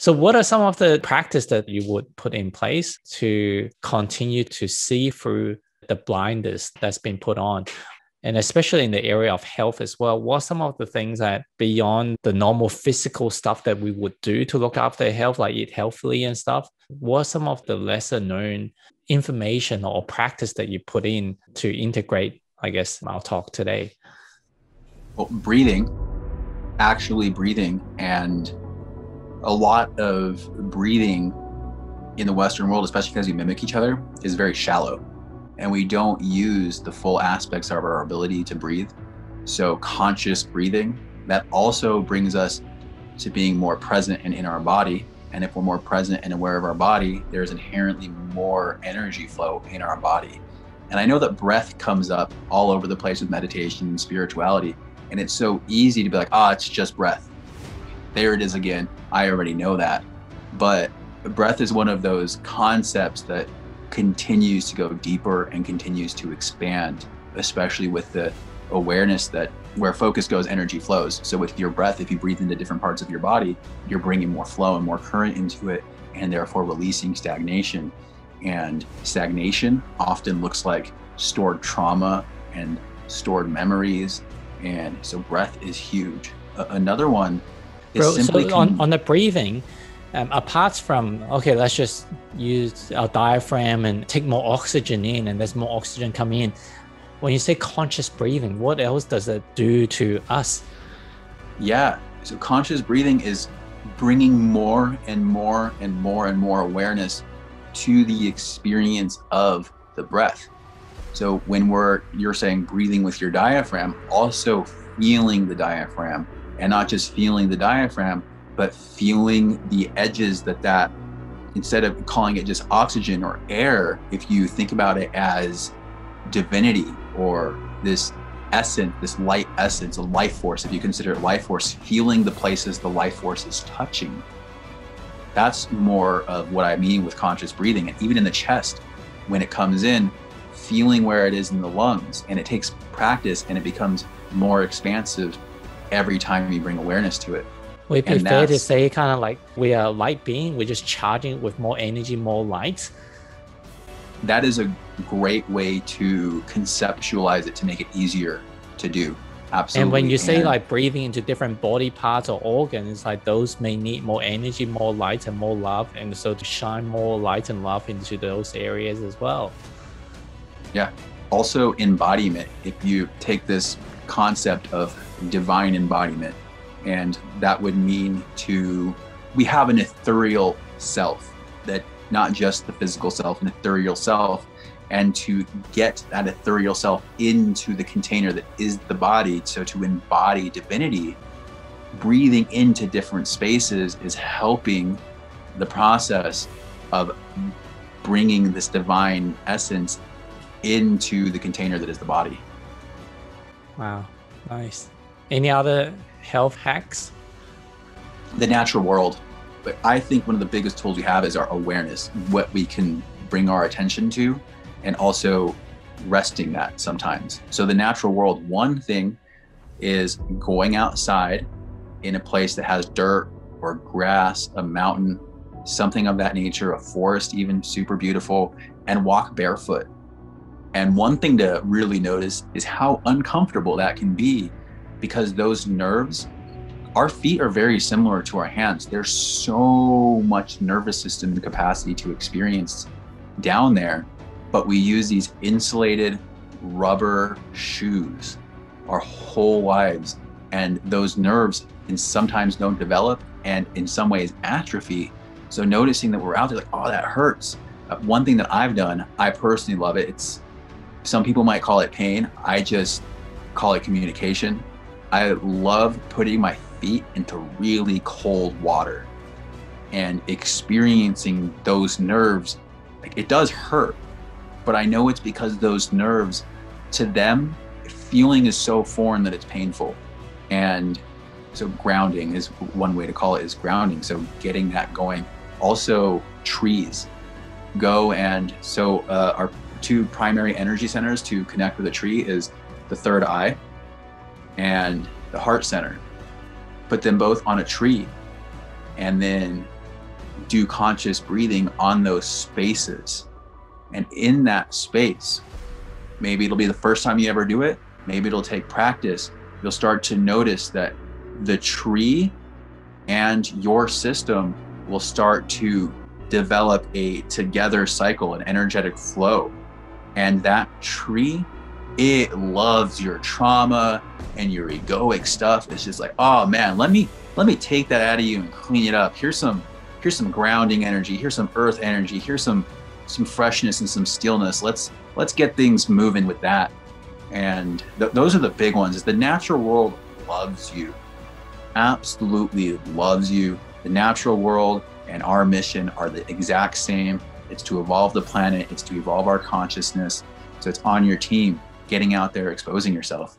So, what are some of the practice that you would put in place to continue to see through the blindness that's been put on? And especially in the area of health as well, what some of the things that beyond the normal physical stuff that we would do to look after health, like eat healthily and stuff? What some of the lesser known information or practice that you put in to integrate, I guess, our talk today? Well, breathing, actually breathing, and a lot of breathing in the Western world, especially because we mimic each other, is very shallow. And we don't use the full aspects of our ability to breathe. So, conscious breathing, that also brings us to being more present and in our body. And if we're more present and aware of our body, there's inherently more energy flow in our body. And I know that breath comes up all over the place with meditation and spirituality. And it's so easy to be like, ah, oh, it's just breath there it is again. I already know that. But breath is one of those concepts that continues to go deeper and continues to expand, especially with the awareness that where focus goes, energy flows. So with your breath, if you breathe into different parts of your body, you're bringing more flow and more current into it, and therefore releasing stagnation. And stagnation often looks like stored trauma and stored memories. And so breath is huge. another one Bro, so on, on the breathing, um, apart from okay, let's just use our diaphragm and take more oxygen in, and there's more oxygen coming in. When you say conscious breathing, what else does it do to us? Yeah, so conscious breathing is bringing more and more and more and more awareness to the experience of the breath. So when we're you're saying breathing with your diaphragm, also feeling the diaphragm and not just feeling the diaphragm, but feeling the edges that that, instead of calling it just oxygen or air, if you think about it as divinity or this essence, this light essence, a life force, if you consider it life force, feeling the places the life force is touching. That's more of what I mean with conscious breathing. And even in the chest, when it comes in, feeling where it is in the lungs. And it takes practice and it becomes more expansive every time you bring awareness to it. Would it be and fair to say kind of like we are light being, we're just charging with more energy, more light? That is a great way to conceptualize it to make it easier to do. Absolutely. And when you say and like breathing into different body parts or organs, like those may need more energy, more light, and more love. And so to shine more light and love into those areas as well. Yeah. Also, embodiment. If you take this concept of divine embodiment. And that would mean to, we have an ethereal self that not just the physical self, an ethereal self, and to get that ethereal self into the container that is the body. So to embody divinity, breathing into different spaces is helping the process of bringing this divine essence into the container that is the body. Wow, nice. Any other health hacks? The natural world. But I think one of the biggest tools we have is our awareness, what we can bring our attention to, and also resting that sometimes. So, the natural world, one thing is going outside in a place that has dirt or grass, a mountain, something of that nature, a forest, even super beautiful, and walk barefoot. And one thing to really notice is how uncomfortable that can be because those nerves, our feet are very similar to our hands. There's so much nervous system capacity to experience down there, but we use these insulated rubber shoes our whole lives. And those nerves and sometimes don't develop and in some ways atrophy. So noticing that we're out there like, oh, that hurts. Uh, one thing that I've done, I personally love it. It's some people might call it pain. I just call it communication. I love putting my feet into really cold water and experiencing those nerves. It does hurt, but I know it's because those nerves, to them, feeling is so foreign that it's painful. And so grounding is one way to call it is grounding. So getting that going. Also trees. Go and so uh, our two primary energy centers to connect with a tree is the third eye and the heart center. Put them both on a tree and then do conscious breathing on those spaces. And in that space, maybe it'll be the first time you ever do it, maybe it'll take practice. You'll start to notice that the tree and your system will start to develop a together cycle, an energetic flow. And that tree, it loves your trauma and your egoic stuff. It's just like, oh man, let me let me take that out of you and clean it up. Here's some here's some grounding energy, here's some earth energy, here's some some freshness and some stillness. Let's let's get things moving with that. And th- those are the big ones. The natural world loves you. Absolutely loves you. The natural world and our mission are the exact same. It's to evolve the planet, it's to evolve our consciousness. So it's on your team getting out there, exposing yourself.